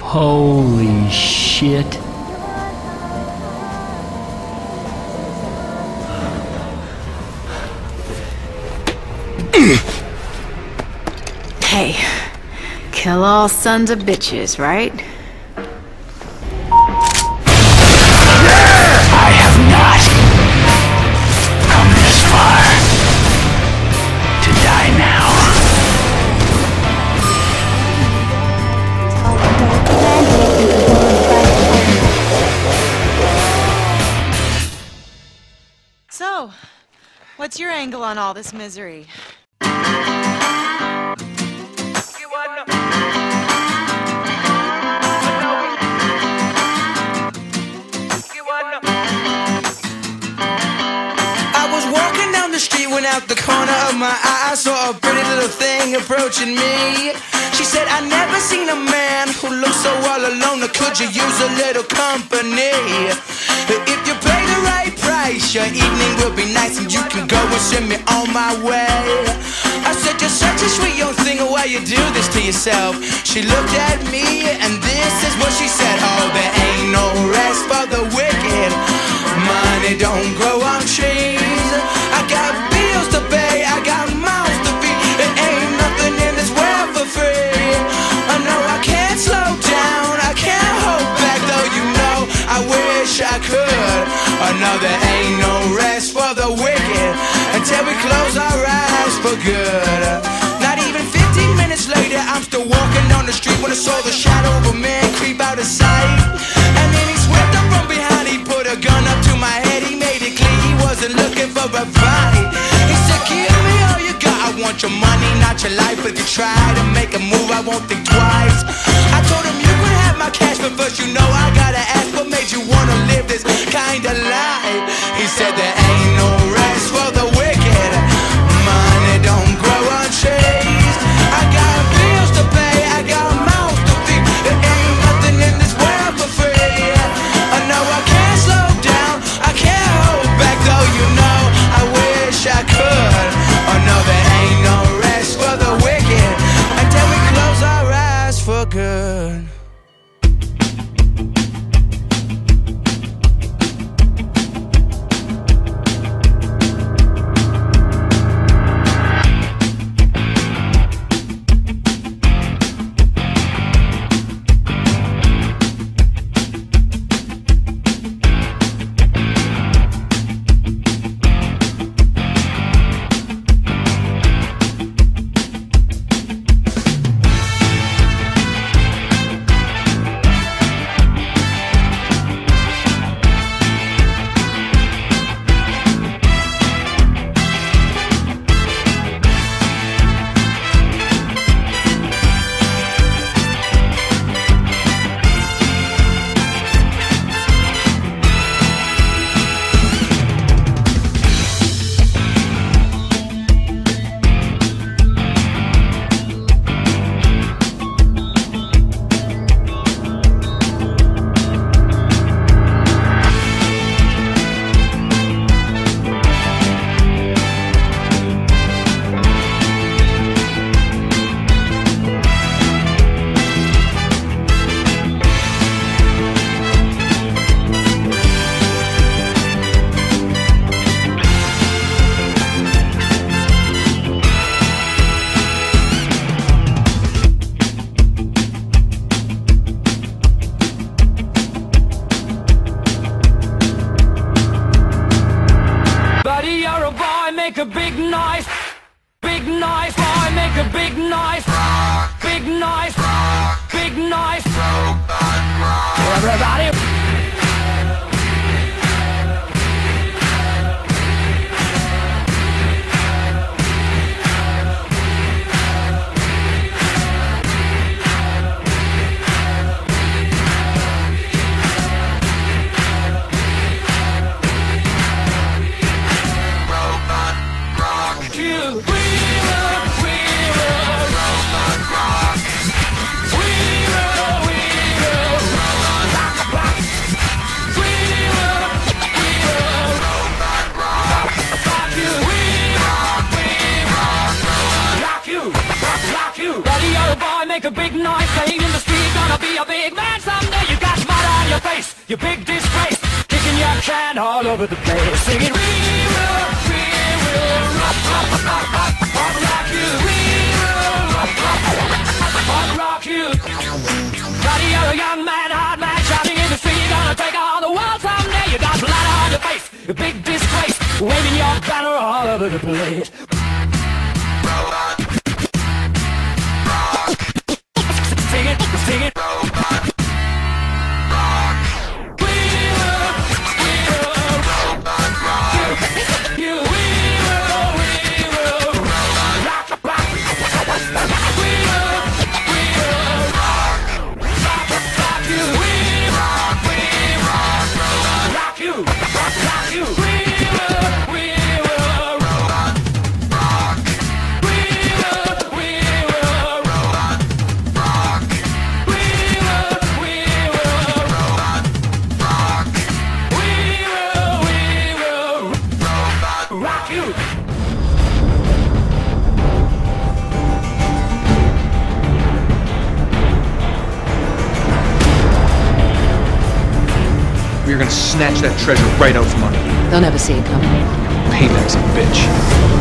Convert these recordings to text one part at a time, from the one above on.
Holy shit. Hey, kill all sons of bitches, right? What's your angle on all this misery? I was walking down the street when out the corner of my eye I saw a pretty little thing approaching me. She said, I never seen a man who looks so all alone. Or could you use a little company? If you pay the price, your evening will be nice and you can go and send me on my way. I said, You're such a sweet young thing, why you do this to yourself? She looked at me and this is what she said. Oh, there ain't no rest for the wicked. Money don't grow on trees. I got bills to pay, I got mouths to feed. It ain't nothing in this world for free. I know I can't slow down, I can't hold back, though you know I wish I could. I until we close our eyes for good. Not even 15 minutes later, I'm still walking down the street when I saw the shadow of a man creep out of sight. And then he swept up from behind, he put a gun up to my head, he made it clear he wasn't looking for a fight. He said, Give me all you got, I want your money, not your life. If you try to make a move, I won't think twice. I told him you could have my cash, but first you know I gotta ask what made you wanna live this kind of life. He said there ain't no Everybody. You big disgrace, kicking your can all over the place, singing we will, we will rock, rock, rock, rock, rock, rock you, we will rock, rock, rock, rock you. Buddy, you're a young man, hard man, shouting in the street, You're gonna take on the world someday. You got blood on your face, you big disgrace, waving your banner all over the place. Sing it, sing it. Are gonna snatch that treasure right out from under you. They'll never see it coming. Payback's a bitch.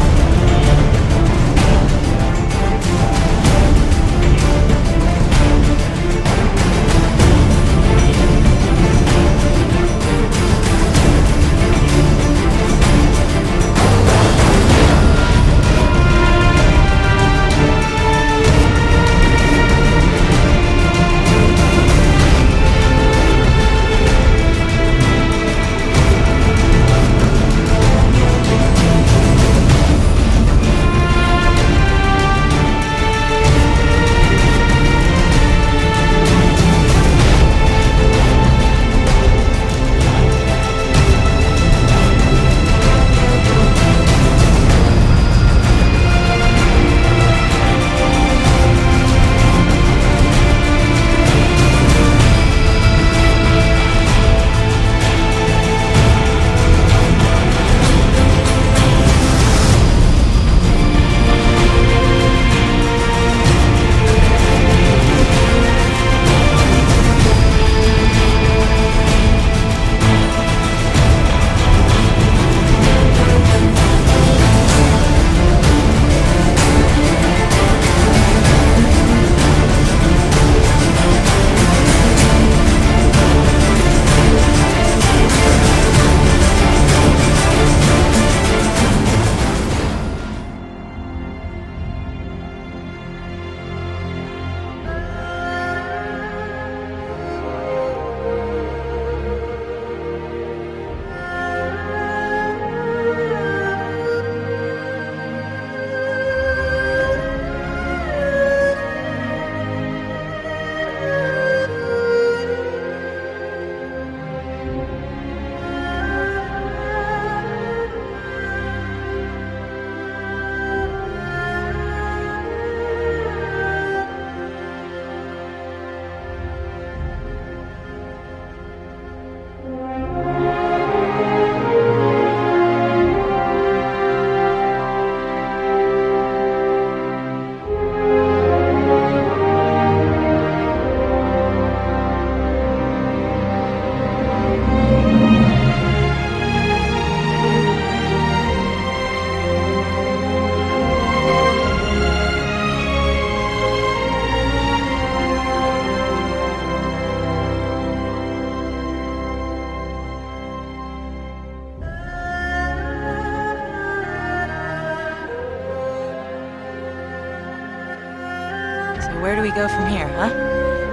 Where do we go from here, huh?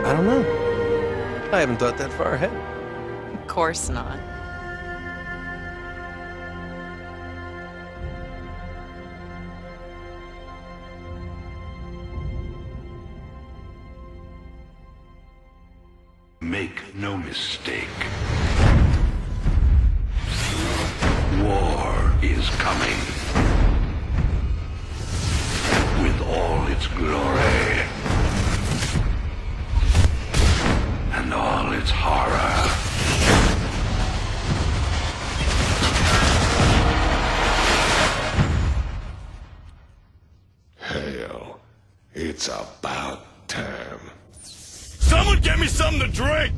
I don't know. I haven't thought that far ahead. Of course not. Make no mistake. War is coming. With all its glory. And all its horror. Hell, it's about time. Someone get me something to drink!